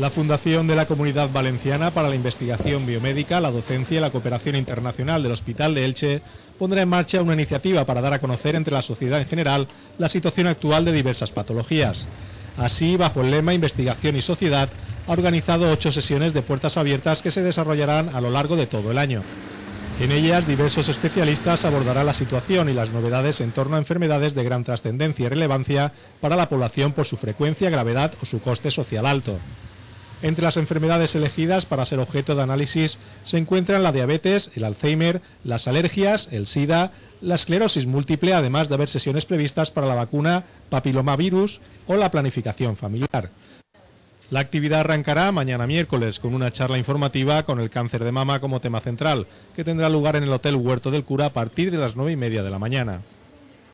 La Fundación de la Comunidad Valenciana para la Investigación Biomédica, la Docencia y la Cooperación Internacional del Hospital de Elche pondrá en marcha una iniciativa para dar a conocer entre la sociedad en general la situación actual de diversas patologías. Así, bajo el lema Investigación y Sociedad, ha organizado ocho sesiones de puertas abiertas que se desarrollarán a lo largo de todo el año. En ellas, diversos especialistas abordarán la situación y las novedades en torno a enfermedades de gran trascendencia y relevancia para la población por su frecuencia, gravedad o su coste social alto. Entre las enfermedades elegidas para ser objeto de análisis se encuentran la diabetes, el Alzheimer, las alergias, el SIDA, la esclerosis múltiple, además de haber sesiones previstas para la vacuna papilomavirus o la planificación familiar. La actividad arrancará mañana miércoles con una charla informativa con el cáncer de mama como tema central, que tendrá lugar en el Hotel Huerto del Cura a partir de las nueve y media de la mañana.